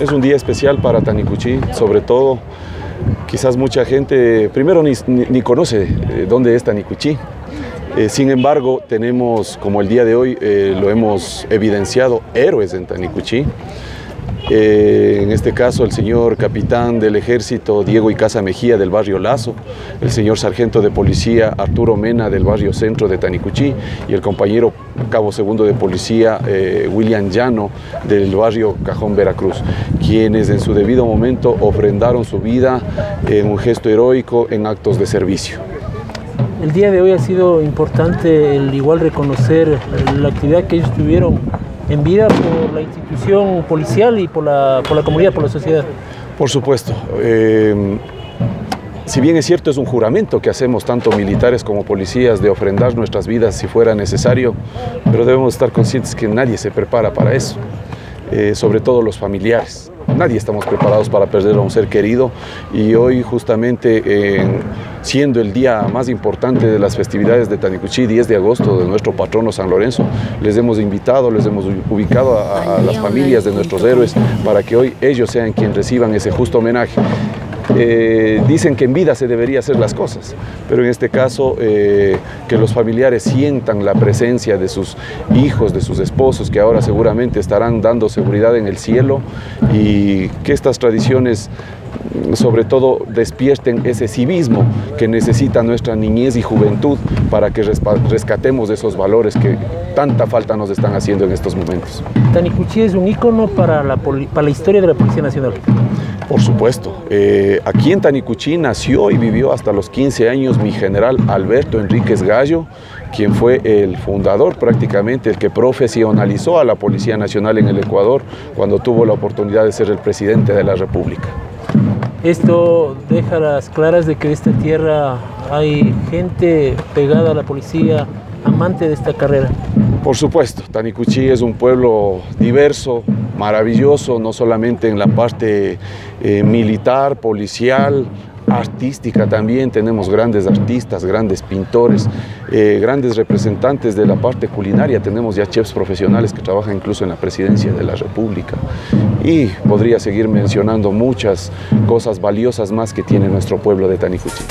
Es un día especial para Tanicuchí, sobre todo quizás mucha gente primero ni, conoce eh, dónde es Tanicuchí. Eh, sin embargo, tenemos, como el día de hoy eh, lo hemos evidenciado, héroes en Tanicuchí. Eh, en este caso el señor capitán del ejército Diego Icaza Mejía del barrio Lazo, el señor sargento de policía Arturo Mena del barrio Centro de Tanicuchí y el compañero cabo segundo de policía eh, William Llano del barrio Cajón Veracruz, quienes en su debido momento ofrendaron su vida en un gesto heroico en actos de servicio. El día de hoy ha sido importante el igual reconocer la actividad que ellos tuvieron en vida por la institución policial y por la, por la comunidad, por la sociedad. Por supuesto. Eh, si bien es cierto, es un juramento que hacemos tanto militares como policías de ofrendar nuestras vidas si fuera necesario, pero debemos estar conscientes que nadie se prepara para eso, eh, sobre todo los familiares. Nadie estamos preparados para perder a un ser querido y hoy justamente siendo el día más importante de las festividades de Tanicuchí, 10 de agosto de nuestro patrono San Lorenzo, les hemos invitado, les hemos ubicado a, las familias de nuestros héroes para que hoy ellos sean quienes reciban ese justo homenaje. Eh, dicen que en vida se debería hacer las cosas, pero en este caso eh, que los familiares sientan la presencia de sus hijos, de sus esposos, que ahora seguramente estarán dando seguridad en el cielo y que estas tradiciones sobre todo despierten ese civismo que necesita nuestra niñez y juventud para que rescatemos esos valores que tanta falta nos están haciendo en estos momentos. Tanicuchi es un ícono para la, para la historia de la Policía Nacional. Por supuesto. Eh, aquí en Tanicuchí nació y vivió hasta los 15 años mi general Alberto Enríquez Gallo, quien fue el fundador prácticamente, el que profesionalizó a la Policía Nacional en el Ecuador cuando tuvo la oportunidad de ser el presidente de la República. Esto deja las claras de que en esta tierra hay gente pegada a la policía, amante de esta carrera. Por supuesto, Tanicuchí es un pueblo diverso, maravilloso, no solamente en la parte eh, militar, policial, artística también, tenemos grandes artistas, grandes pintores, eh, grandes representantes de la parte culinaria, tenemos ya chefs profesionales que trabajan incluso en la presidencia de la República y podría seguir mencionando muchas cosas valiosas más que tiene nuestro pueblo de Tanicuchí.